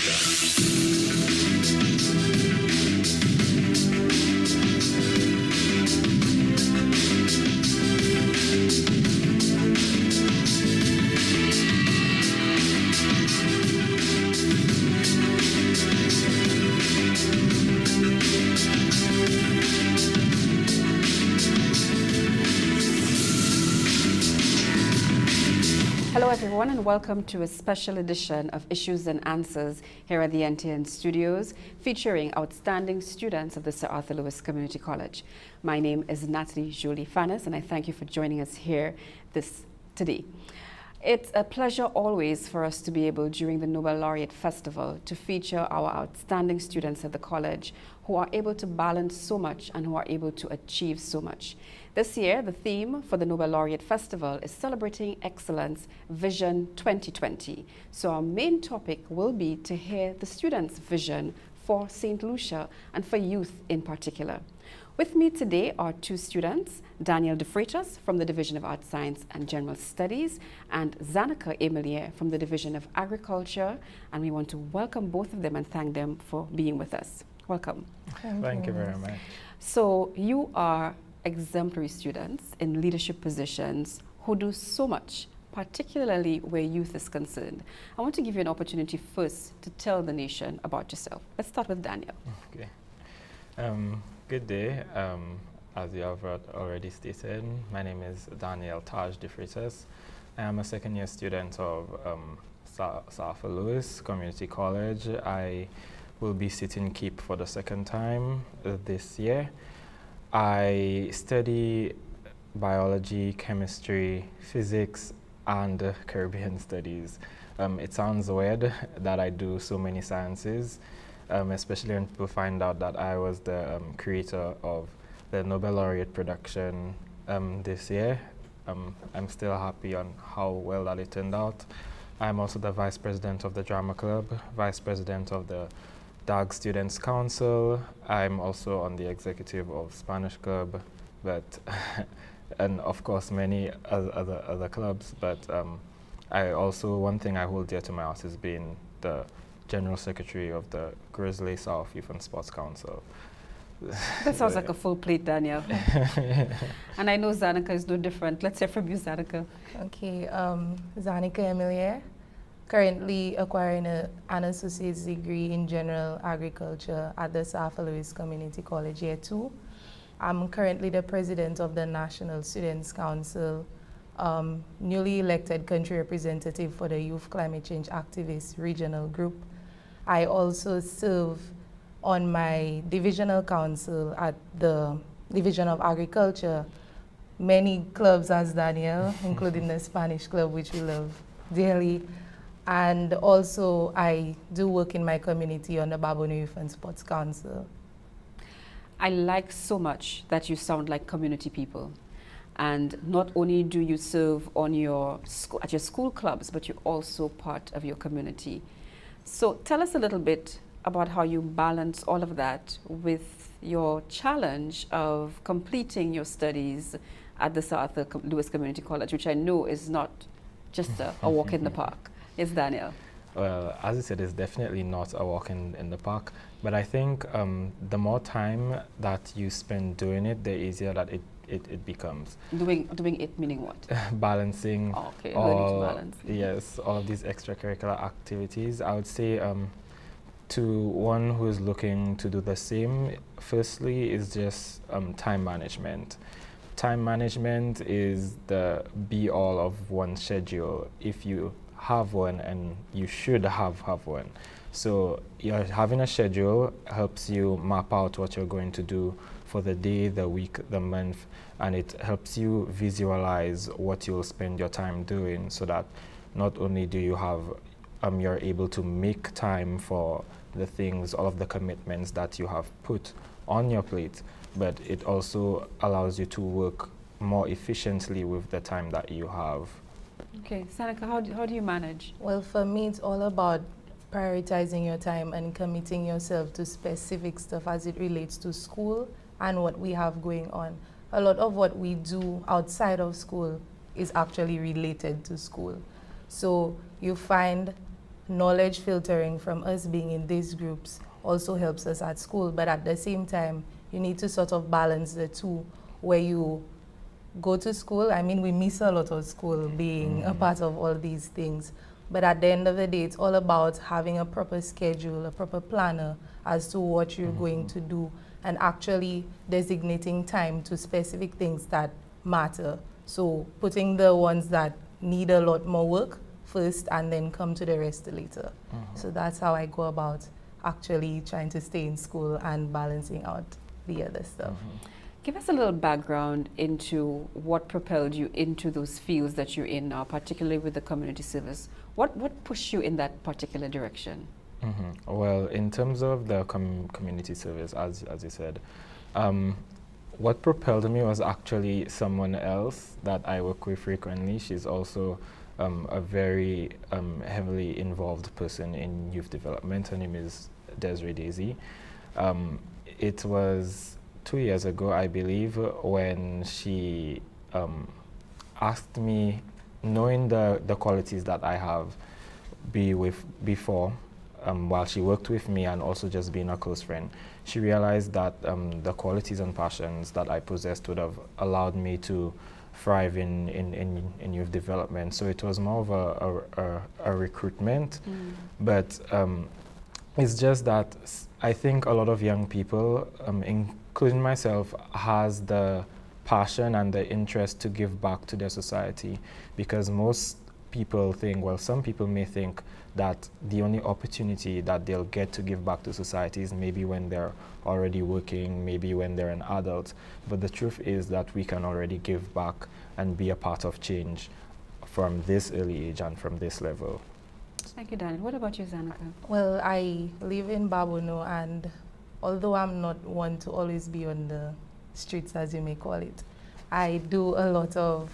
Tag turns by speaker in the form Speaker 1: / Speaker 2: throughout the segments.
Speaker 1: ていうか。Welcome to a special edition of Issues and Answers here at the NTN studios, featuring outstanding students of the Sir Arthur Lewis Community College. My name is Nathalie Jolie-Fanis, and I thank you for joining us here this today. It's a pleasure always for us to be able, during the Nobel Laureate Festival, to feature our outstanding students at the college who are able to balance so much and who are able to achieve so much. This year, the theme for the Nobel Laureate Festival is Celebrating Excellence Vision 2020. So our main topic will be to hear the students' vision for St. Lucia and for youth in particular. With me today are two students, Daniel De Freitas from the Division of Art Science and General Studies and Zanika Emilier from the Division of Agriculture. And we want to welcome both of them and thank them for being with us. Welcome.
Speaker 2: Thank, thank you very much.
Speaker 1: So you are exemplary students in leadership positions who do so much, particularly where youth is concerned. I want to give you an opportunity first to tell the nation about yourself. Let's start with Daniel.
Speaker 2: Okay. Um, good day. Um, as you have already stated, my name is Daniel Taj de. I am a second year student of um, Sir Arthur Lewis Community College. I will be sitting CAPE for the second time uh, this year. I study biology, chemistry, physics, and Caribbean studies. Um, it sounds weird that I do so many sciences, um, especially when people find out that I was the um, creator of the Nobel laureate production um, this year. Um, I'm still happy on how well that it turned out. I'm also the vice president of the drama club, vice president of the DAG Students Council. I'm also on the executive of Spanish Club, but and of course many other other, other clubs. But um, I also one thing I hold dear to my heart is being the general secretary of the Gros Islet South Youth and Sports Council.
Speaker 1: That sounds like a full plate, Daniel. and I know Zanika is no different. Let's hear from you, Zanika.
Speaker 3: Okay, um, Zanika Emilier currently acquiring a, an associate's degree in general agriculture at the Sir Arthur Lewis Community College Year 2. I'm currently the president of the National Students Council, um, newly elected country representative for the Youth Climate Change Activists Regional Group. I also serve on my divisional council at the Division of Agriculture. Many clubs as Daniel, including the Spanish club, which we love dearly. And also, I do work in my community on the Babonneau Youth and Sports Council.
Speaker 1: I like so much that you sound like community people. And not only do you serve on your at your school clubs, but you're also part of your community. So tell us a little bit about how you balance all of that with your challenge of completing your studies at the Sir Arthur Lewis Community College, which I know is not just a, a walk in the park. Yes, Daniel.
Speaker 2: Well, as you said, it's definitely not a walk in, in the park. But I think um, the more time that you spend doing it, the easier that it, it, it becomes.
Speaker 1: Doing doing it meaning what?
Speaker 2: Balancing.
Speaker 1: Oh, okay, all, balance.
Speaker 2: Yes, all of these extracurricular activities. I would say um, to one who is looking to do the same, firstly, is just um, time management time management is the be all of one's schedule. If you have one and you should have have one. So you're having a schedule helps you map out what you're going to do for the day, the week, the month, and it helps you visualize what you'll spend your time doing so that not only do you have, um, you're able to make time for the things, all of the commitments that you have put on your plate, but it also allows you to work more efficiently with the time that you have.
Speaker 1: Okay, Zanika, how do, how do you manage?
Speaker 3: Well, for me, it's all about prioritizing your time and committing yourself to specific stuff as it relates to school and what we have going on. A lot of what we do outside of school is actually related to school. So you find knowledge filtering from us being in these groups also helps us at school. But at the same time, you need to sort of balance the two where you go to school. I mean, we miss a lot of school being mm a part of all these things. But at the end of the day, it's all about having a proper schedule, a proper planner as to what you're mm going to do and actually designating time to specific things that matter. So putting the ones that need a lot more work first and then come to the rest later. Mm -hmm. So that's how I go about actually trying to stay in school and balancing out the other stuff. Mm -hmm.
Speaker 1: Give us a little background into what propelled you into those fields that you're in now, particularly with the community service. What, what pushed you in that particular direction?
Speaker 2: Mm -hmm. Well, in terms of the com community service, as, as you said, um, what propelled me was actually someone else that I work with frequently. She's also um, a very um, heavily involved person in youth development. Her name is Desiree Daisy. Um, it was two years ago, I believe, when she um, asked me, knowing the, the qualities that I have be with before, um, while she worked with me and also just being a close friend, she realized that um, the qualities and passions that I possessed would have allowed me to thrive in, in, in, in, youth development. So it was more of a, a, a, a recruitment. Mm. But um, it's just that I think a lot of young people, um, including myself, has the passion and the interest to give back to their society because most people think, well, some people may think that the only opportunity that they'll get to give back to society is maybe when they're already working, maybe when they're an adult. But the truth is that we can already give back and be a part of change from this early age and from this level.
Speaker 1: Thank you, Daniel. What about you, Zanika?
Speaker 3: Well, I live in Babonneau, and although I'm not one to always be on the streets, as you may call it, I do a lot of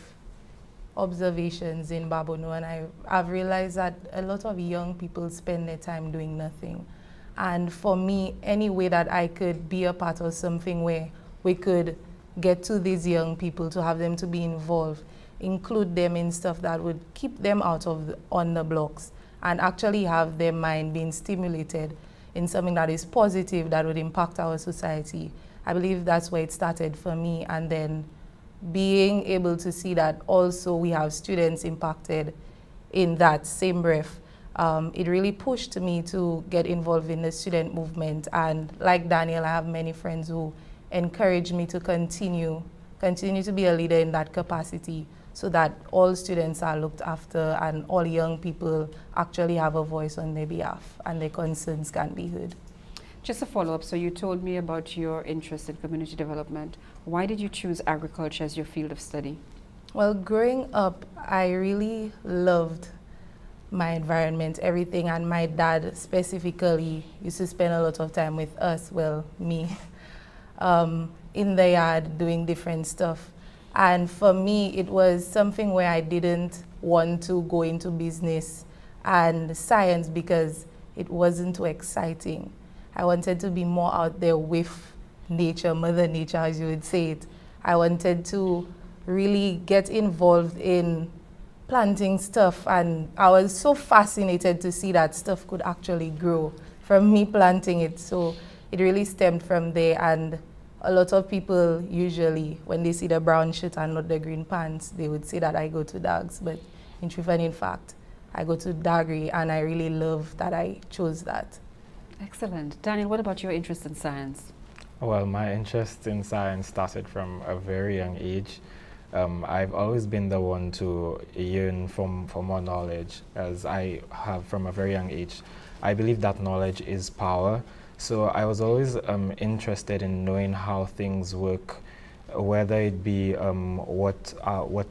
Speaker 3: observations in Babonneau, and I, I've realized that a lot of young people spend their time doing nothing. And for me, any way that I could be a part of something where we could get to these young people to have them to be involved, include them in stuff that would keep them out of the, on the blocks and actually have their mind being stimulated in something that is positive that would impact our society. I believe that's where it started for me and then being able to see that also we have students impacted in that same breath, um, it really pushed me to get involved in the student movement. And like Daniel, I have many friends who encourage me to continue, continue to be a leader in that capacity so that all students are looked after and all young people actually have a voice on their behalf and their concerns can be heard.
Speaker 1: Just a follow-up, so you told me about your interest in community development. Why did you choose agriculture as your field of study?
Speaker 3: Well, growing up, I really loved my environment, everything, and my dad specifically used to spend a lot of time with us, well, me, um, in the yard doing different stuff. And for me, it was something where I didn't want to go into business and science because it wasn't too exciting. I wanted to be more out there with nature, Mother Nature, as you would say it. I wanted to really get involved in planting stuff, and I was so fascinated to see that stuff could actually grow from me planting it. So it really stemmed from there, and a lot of people usually, when they see the brown shirt and not the green pants, they would say that I go to DAGS, but in truth and in fact, I go to DAGRI, and I really love that I chose that.
Speaker 1: Excellent. Daniel, what about your interest in science?
Speaker 2: Well, my interest in science started from a very young age. Um, I've always been the one to yearn for, for more knowledge, as I have from a very young age. I believe that knowledge is power. So I was always um, interested in knowing how things work, whether it be um, what, uh, what,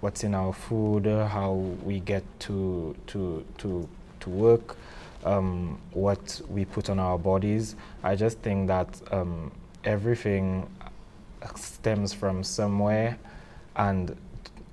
Speaker 2: what's in our food, how we get to, to, to, to work, um, what we put on our bodies. I just think that um, everything stems from somewhere and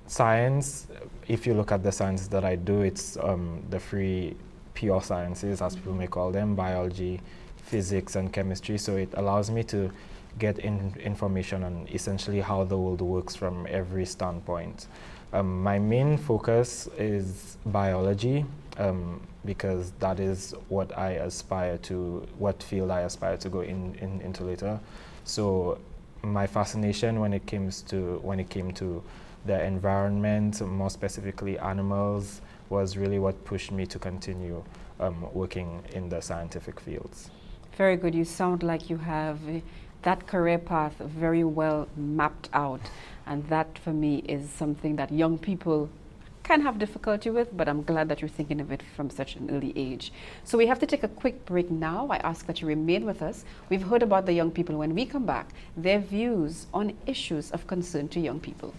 Speaker 2: science, if you look at the sciences that I do, it's um, the free pure sciences, as people may call them, biology, physics, and chemistry. So it allows me to get in information on essentially how the world works from every standpoint. Um, my main focus is biology um, because that is what I aspire to, what field I aspire to go in, in, into later. So my fascination when it comes to when it came to the environment, more specifically animals, was really what pushed me to continue um, working in the scientific fields.
Speaker 1: Very good. You sound like you have uh, that career path very well mapped out. And that, for me, is something that young people can have difficulty with, but I'm glad that you're thinking of it from such an early age. So we have to take a quick break now. I ask that you remain with us. We've heard about the young people. When we come back, their views on issues of concern to young people.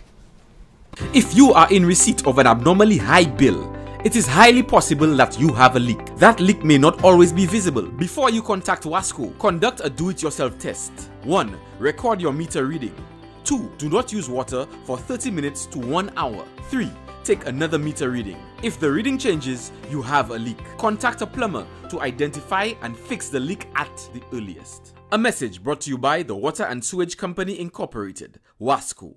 Speaker 4: If you are in receipt of an abnormally high bill, it is highly possible that you have a leak. That leak may not always be visible. Before you contact Wasco, conduct a do-it-yourself test. 1. Record your meter reading. 2. Do not use water for 30 minutes to 1 hour. 3. Take another meter reading. If the reading changes, you have a leak. Contact a plumber to identify and fix the leak at the earliest. A message brought to you by the Water and Sewage Company Incorporated, WASCO.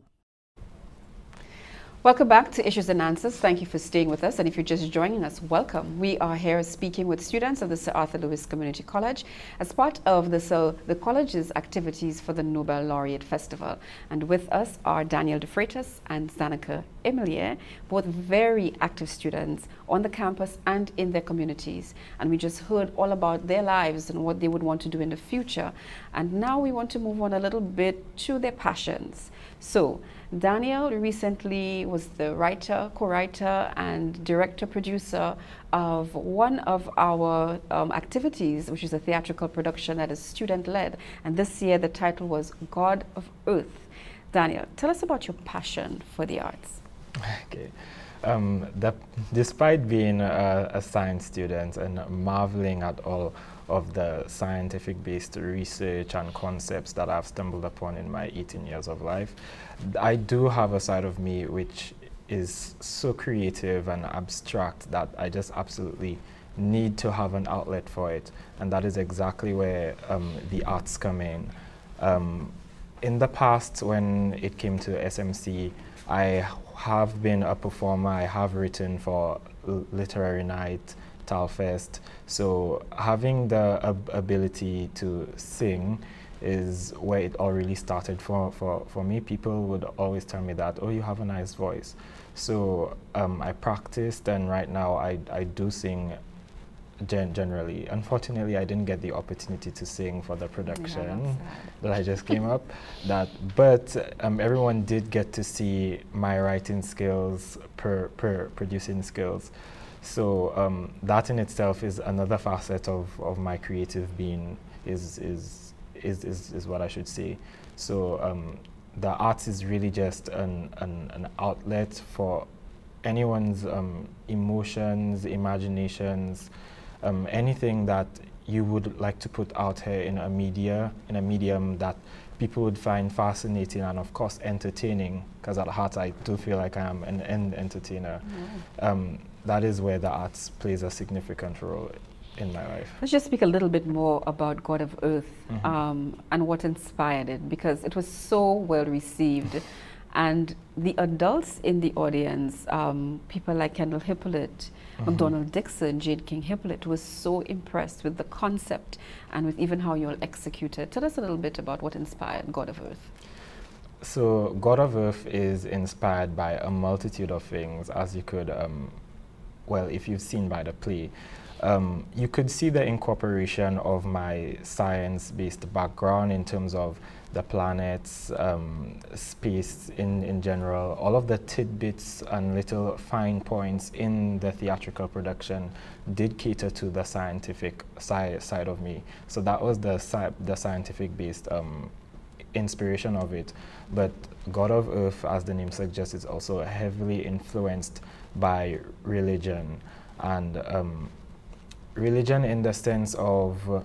Speaker 1: Welcome back to Issues and Answers. Thank you for staying with us. And if you're just joining us, welcome. We are here speaking with students of the Sir Arthur Lewis Community College as part of the, so, the college's activities for the Nobel Laureate Festival. And with us are Daniel De Freitas and Zanika Emilier, both very active students on the campus and in their communities. And we just heard all about their lives and what they would want to do in the future. And now we want to move on a little bit to their passions. So, Daniel recently was the writer, co-writer, and director-producer of one of our um, activities, which is a theatrical production that is student-led. And this year, the title was God of Earth. Daniel, tell us about your passion for the arts.
Speaker 2: Okay. Um, despite being a, a, science student and marveling at all of the scientific-based research and concepts that I've stumbled upon in my 18 years of life, I do have a side of me which is so creative and abstract that I just absolutely need to have an outlet for it. And that is exactly where um, the arts come in. Um, in the past, when it came to SMC, I have been a performer. I have written for Literary Night, Talfest. So having the ab ability to sing is where it all really started for, for, for me. People would always tell me that, oh, you have a nice voice. So um, I practiced and right now I, I do sing gen generally. Unfortunately, I didn't get the opportunity to sing for the production that I just came up. That, but um, everyone did get to see my writing skills, per, per producing skills. So um, that in itself is another facet of, of my creative being. Is is is is, is what I should say. So um, the arts is really just an, an, an outlet for anyone's um, emotions, imaginations, um, anything that you would like to put out here in a media, in a medium that people would find fascinating and of course entertaining, because at heart I do feel like I am an, an entertainer. Mm. Um, that is where the arts plays a significant role in my life.
Speaker 1: Let's just speak a little bit more about God of Earth mm -hmm. um, and what inspired it, because it was so well received. And the adults in the audience, um, people like Kendel Hippolyte, mm -hmm. McDonald Dixon, Jane King Hippolyte was so impressed with the concept and with even how you'll execute it. Tell us a little bit about what inspired God of Earth.
Speaker 2: So God of Earth is inspired by a multitude of things, as you could, um, well, if you've seen by the play. Um, you could see the incorporation of my science-based background in terms of the planets, um, space in, in general, all of the tidbits and little fine points in the theatrical production did cater to the scientific si side of me. So that was the, sci the scientific based um, inspiration of it. But God of Earth, as the name suggests, is also heavily influenced by religion and um, religion in the sense of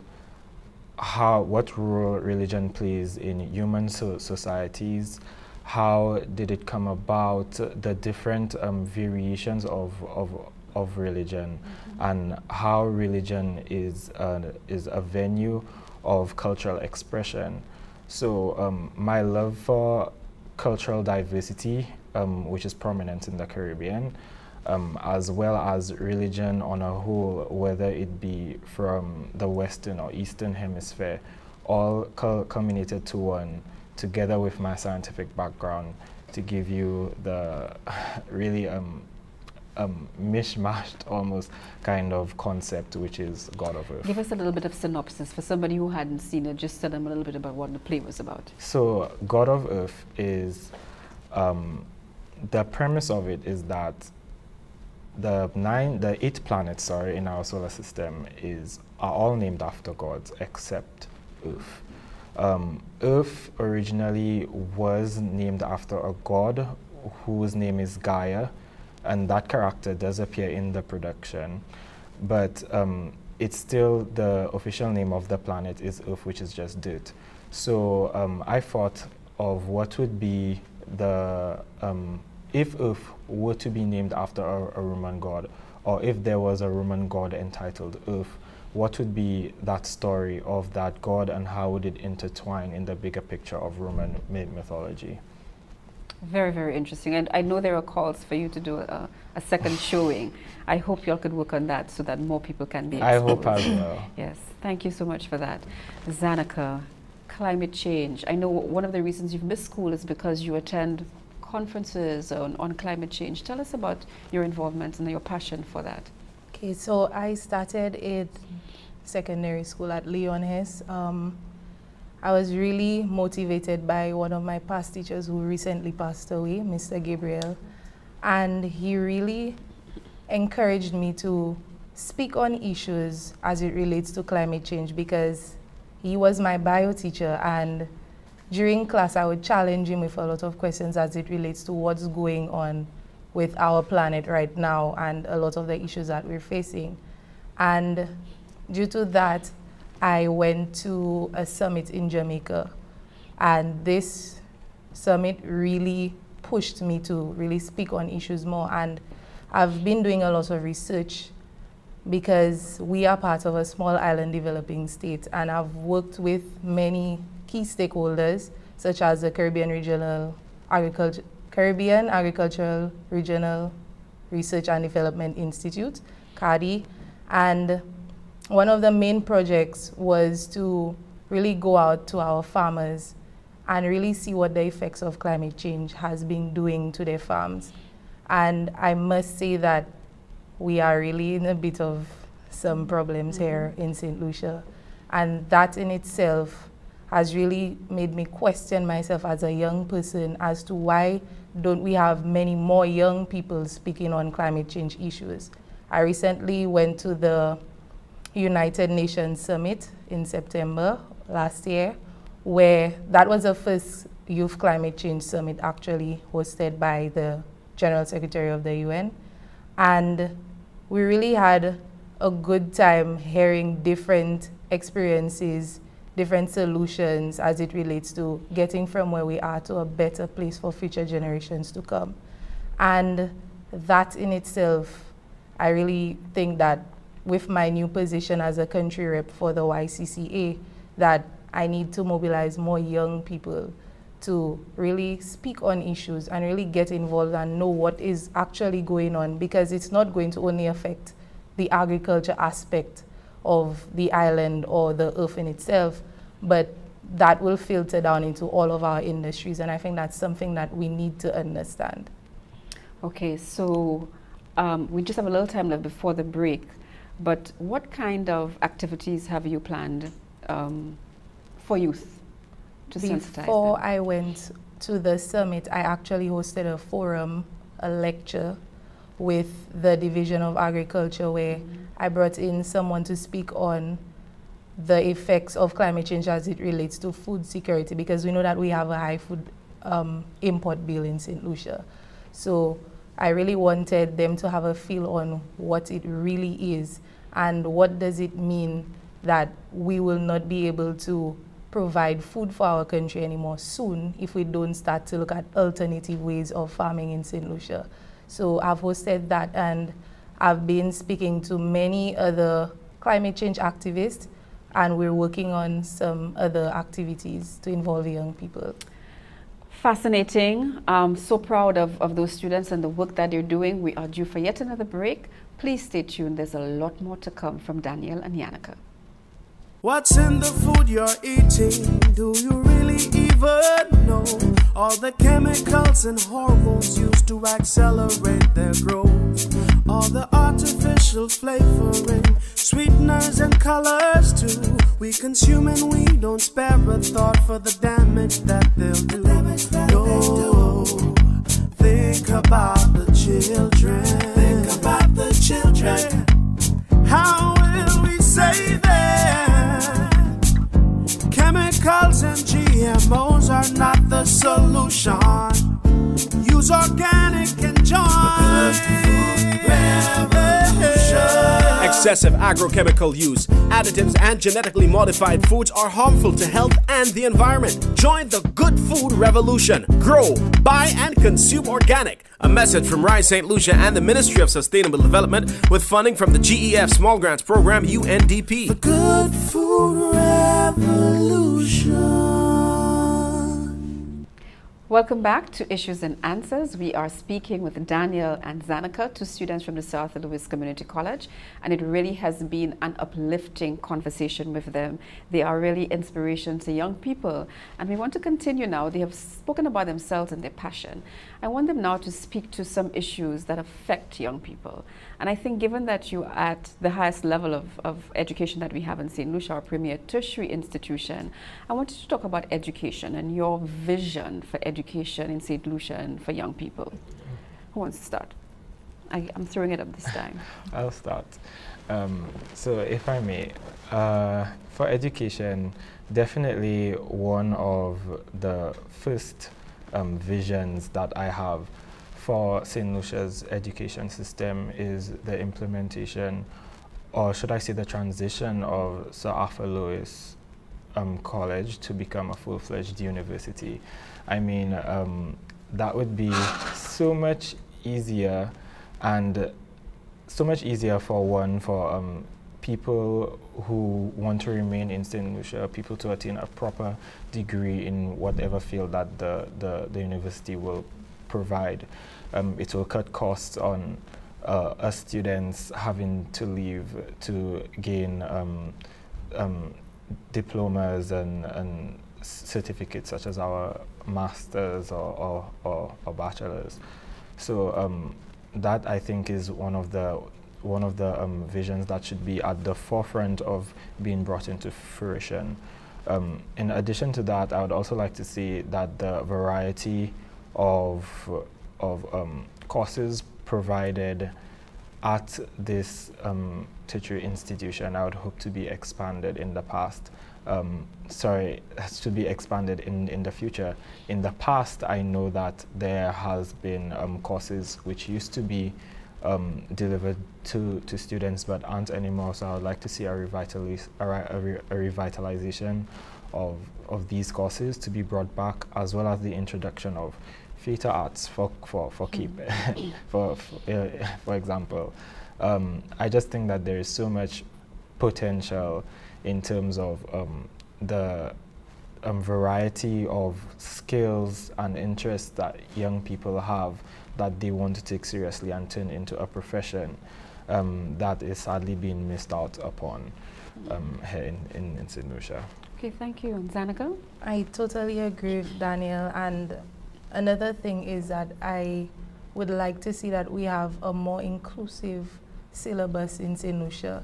Speaker 2: how what role religion plays in human so societies, how did it come about, the different um, variations of, of, of religion, mm -hmm. and how religion is, uh, is a venue of cultural expression. So um, my love for cultural diversity, um, which is prominent in the Caribbean, um, as well as religion on a whole, whether it be from the Western or Eastern Hemisphere, all culminated to one, together with my scientific background, to give you the really um, um, mishmashed almost kind of concept, which is God of Earth.
Speaker 1: Give us a little bit of synopsis for somebody who hadn't seen it. Just tell them a little bit about what the play was about.
Speaker 2: So, God of Earth is um, the premise of it is that the nine, the eight planets, sorry, in our solar system is are all named after gods except Earth. Um, Earth originally was named after a god whose name is Gaia, and that character does appear in the production, but um, it's still the official name of the planet is Earth, which is just dirt. So um, I thought of what would be the um, if Earth were to be named after a, a, Roman god, or if there was a Roman god entitled Earth, what would be that story of that god and how would it intertwine in the bigger picture of Roman mythology?
Speaker 1: Very, very interesting. And I know there are calls for you to do a, a second showing. I hope you all could work on that so that more people can be exposed.
Speaker 2: I hope as well.
Speaker 1: yes. Thank you so much for that. Zanika, climate change. I know one of the reasons you've missed school is because you attend conferences on, on climate change. Tell us about your involvement and your passion for that.
Speaker 3: Okay, so I started in secondary school at Leon Hess. Um, I was really motivated by one of my past teachers who recently passed away, Mr. Gabriel. And he really encouraged me to speak on issues as it relates to climate change because he was my bio teacher and during class I would challenge him with a lot of questions as it relates to what's going on with our planet right now and a lot of the issues that we're facing. And due to that, I went to a summit in Jamaica. And this summit really pushed me to really speak on issues more. And I've been doing a lot of research because we are part of a small island developing state. And I've worked with many key stakeholders, such as the Caribbean Regional Agriculture, Caribbean Agricultural Regional Research and Development Institute, CARDI, and one of the main projects was to really go out to our farmers and really see what the effects of climate change has been doing to their farms. And I must say that we are really in a bit of some problems mm -hmm. here in St. Lucia. And that in itself has really made me question myself as a young person as to why don't we have many more young people speaking on climate change issues. I recently went to the United Nations Summit in September last year, where that was the first Youth Climate Change Summit actually hosted by the General Secretary of the UN. And we really had a good time hearing different experiences, different solutions as it relates to getting from where we are to a better place for future generations to come. And that in itself, I really think that with my new position as a country rep for the YCCA that I need to mobilize more young people to really speak on issues and really get involved and know what is actually going on because it's not going to only affect the agriculture aspect of the island or the earth in itself, but that will filter down into all of our industries. And I think that's something that we need to understand.
Speaker 1: Okay, so um, we just have a little time left before the break. But what kind of activities have you planned um, for youth to
Speaker 3: Before
Speaker 1: sensitize
Speaker 3: Before I went to the summit, I actually hosted a forum, a lecture with the Division of Agriculture where mm -hmm. I brought in someone to speak on the effects of climate change as it relates to food security because we know that we have a high food um, import bill in St. Lucia. So I really wanted them to have a feel on what it really is and what does it mean that we will not be able to provide food for our country anymore soon if we don't start to look at alternative ways of farming in St. Lucia. So I've hosted that and I've been speaking to many other climate change activists and we're working on some other activities to involve young people.
Speaker 1: Fascinating. I'm so proud of, of those students and the work that they're doing. We are due for yet another break. Please stay tuned. There's a lot more to come from Daniel and Yannicka.
Speaker 5: What's in the food you're eating? Do you really even know? All the chemicals and hormones used to accelerate their growth. All the artificial flavoring, sweeteners and colors too. We consume and we don't spare a thought for the damage that they'll do. No, think about the children. Think about the children. How will we save them? Chemicals and GMOs are not the solution. Use organic and join.
Speaker 6: Excessive agrochemical use, additives, and genetically modified foods are harmful to health and the environment. Join the good food revolution. Grow, buy, and consume organic. A message from Rise St. Lucia and the Ministry of Sustainable Development with funding from the GEF Small Grants Program UNDP.
Speaker 5: The Good Food Revolution.
Speaker 1: Welcome back to Issues and Answers. We are speaking with Daniel and Zanika, two students from the Sir Arthur Lewis Community College, and it really has been an uplifting conversation with them. They are really inspiration to young people, and we want to continue now. They have spoken about themselves and their passion. I want them now to speak to some issues that affect young people. And I think given that you're at the highest level of, of education that we have in St. Lucia, our premier tertiary institution, I wanted to talk about education and your vision for education in St. Lucia and for young people. Who wants to start? I, am throwing it up this time.
Speaker 2: I'll start. Um, so if I may, uh, for education, definitely one of the first um, visions that I have for St. Lucia's education system is the implementation, or should I say the transition of Sir Arthur Lewis um, College to become a full-fledged university. I mean, um, that would be so much easier and so much easier for one, for um, people who want to remain in St. Lucia, people to attain a proper degree in whatever field that the, the, the university will provide. Um, it will cut costs on uh, us students having to leave to gain um, um, diplomas and, and certificates such as our masters or, or, or, or bachelors. So um, that I think is one of the one of the um, visions that should be at the forefront of being brought into fruition. Um, in addition to that, I would also like to see that the variety of, of um, courses provided at this um, tertiary institution, I would hope to be expanded in the past. Um, sorry, to be expanded in, in the future. In the past, I know that there has been um, courses which used to be um, delivered to, to students but aren't anymore. So I would like to see a, a, re a, revitalization of, of these courses to be brought back as well as the introduction of theater arts for, for, for CAPE, mm. for, for, uh, for example. Um, I just think that there is so much potential in terms of um, the um, variety of skills and interests that young people have that they want to take seriously and turn into a profession um, that is sadly being missed out upon um, here in, in, in St. Lucia.
Speaker 1: Okay, thank you. Zanika?
Speaker 3: I totally agree with Daniel. And another thing is that I would like to see that we have a more inclusive syllabus in St. Lucia,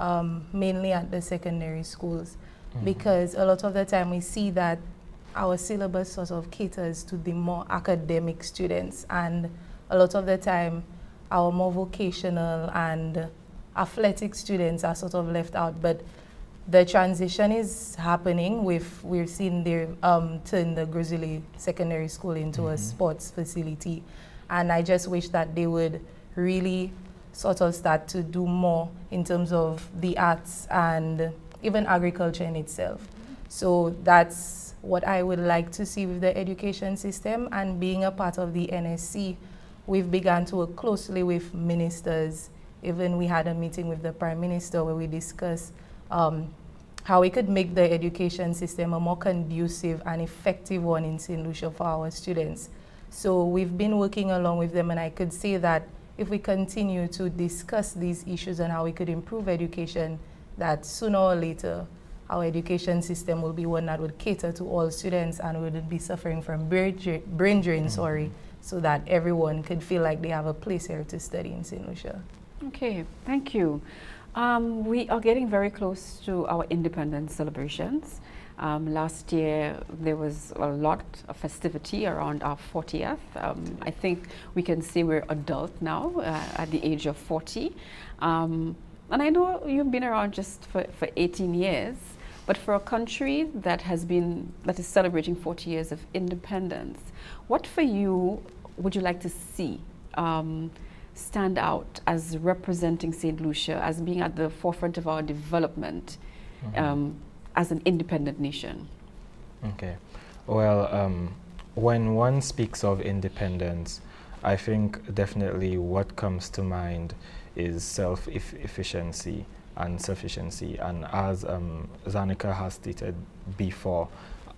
Speaker 3: um, mainly at the secondary schools. Mm. Because a lot of the time we see that our syllabus sort of caters to the more academic students and a lot of the time our more vocational and athletic students are sort of left out but the transition is happening with we've seen they um, turn the Gros Islet Secondary School into mm -hmm. a mm-hmm. sports facility and I just wish that they would really sort of start to do more in terms of the arts and even agriculture in itself. So that's what I would like to see with the education system and being a part of the NSC, we've begun to work closely with ministers. Even we had a meeting with the Prime Minister where we discussed um, how we could make the education system a more conducive and effective one in St. Lucia for our students. So we've been working along with them and I could say that if we continue to discuss these issues and how we could improve education, that sooner or later our education system will be one that would cater to all students and wouldn't be suffering from brain drain, brain drain mm -hmm. sorry, so that everyone could feel like they have a place here to study in St. Lucia.
Speaker 1: Okay, thank you. Um, we are getting very close to our independence celebrations. Um, last year, there was a lot of festivity around our 40th. Um, I think we can say we're adult now uh, at the age of 40. Um, and I know you've been around just for, for 18 years, but for a country that has been, that is celebrating 40 years of independence, what for you would you like to see um, stand out as representing St. Lucia, as being at the forefront of our development? Mm -hmm as an independent nation?
Speaker 2: Okay. Well, um, when one speaks of independence, I think definitely what comes to mind is self-efficiency and sufficiency. And as um, Zanika has stated before,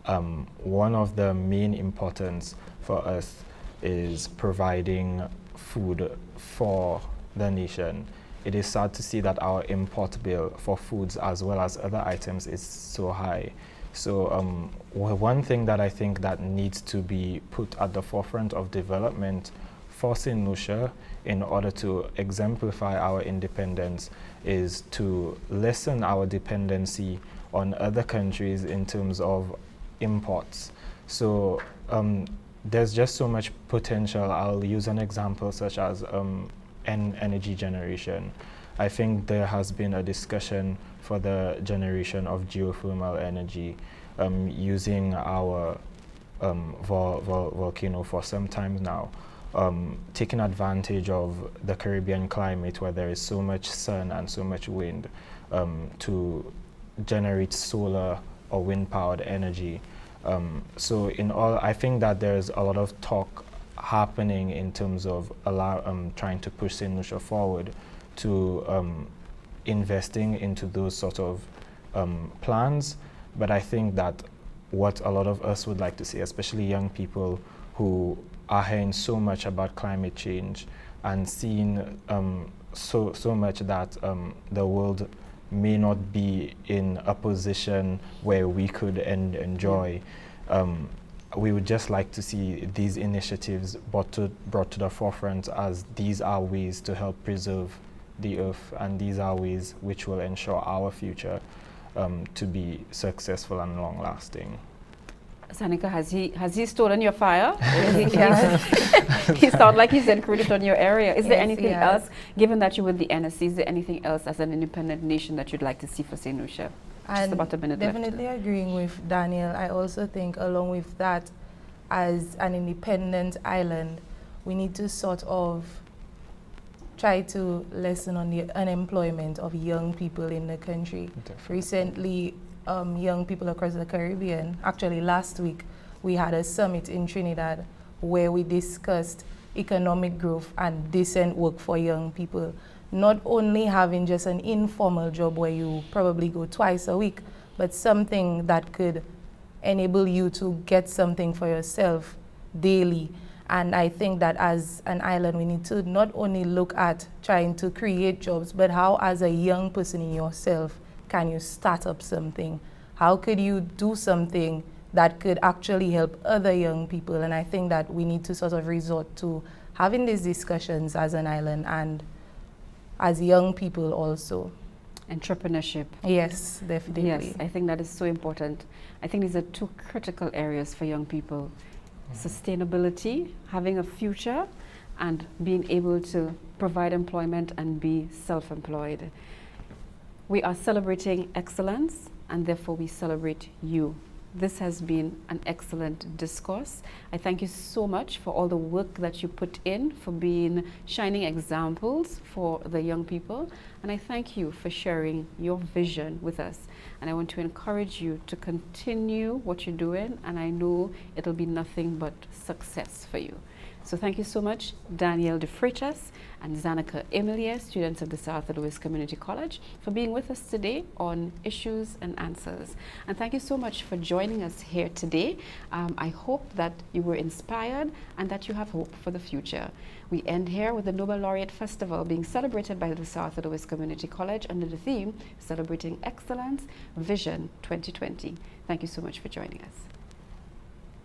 Speaker 2: um, one of the main importance for us is providing food for the nation it is sad to see that our import bill for foods as well as other items is so high. So um, one thing that I think that needs to be put at the forefront of development for. Lucia in order to exemplify our independence is to lessen our dependency on other countries in terms of imports. So um, there's just so much potential. I'll use an example such as um, and energy generation. I think there has been a discussion for the generation of geothermal energy um, using our um, vol vol volcano for some time now, um, taking advantage of the Caribbean climate where there is so much sun and so much wind um, to generate solar or wind powered energy. Um, so in all, I think that there's a lot of talk happening in terms of allow, um, trying to push. Lucia forward to um, investing into those sort of um, plans. But I think that what a lot of us would like to see, especially young people who are hearing so much about climate change and seeing um, so, so much that um, the world may not be in a position where we could en enjoy. Um, we would just like to see these initiatives brought to, brought to the forefront as these are ways to help preserve the earth and these are ways which will ensure our future um, to be successful and long lasting.
Speaker 1: Zanika, has he has he stolen your fire? he sounds like he's encroached on your area. Is yes, there anything else, given that you're with the NSC, is there anything else as an independent nation that you'd like to see for St. Lucia?
Speaker 3: Just about a minute definitely left. agreeing with Daniel. I also think along with that, as an independent island, we need to sort of try to lessen on the unemployment of young people in the country. Definitely. Recently, um, young people across the Caribbean, actually last week, we had a summit in Trinidad where we discussed economic growth and decent work for young people not only having just an informal job where you probably go twice a week, but something that could enable you to get something for yourself daily. And I think that as an island, we need to not only look at trying to create jobs, but how as a young person in yourself, can you start up something? How could you do something that could actually help other young people? And I think that we need to sort of resort to having these discussions as an island and as young people also.
Speaker 1: Entrepreneurship.
Speaker 3: Yes, definitely.
Speaker 1: Yes, I think that is so important. I think these are two critical areas for young people. Mm. Sustainability, having a future, and being able to provide employment and be self-employed. We are celebrating excellence, and therefore we celebrate you this has been an excellent discourse. I thank you so much for all the work that you put in, for being shining examples for the young people. And I thank you for sharing your vision with us. And I want to encourage you to continue what you're doing. And I know it'll be nothing but success for you. So thank you so much, Danielle De Freitas and Zanika Emilie, students of the Sir Arthur Lewis Community College, for being with us today on Issues and Answers. And thank you so much for joining us here today. Um, I hope that you were inspired and that you have hope for the future. We end here with the Nobel Laureate Festival being celebrated by the Sir Arthur Lewis Community College under the theme Celebrating Excellence Vision 2020. Thank you so much for joining us.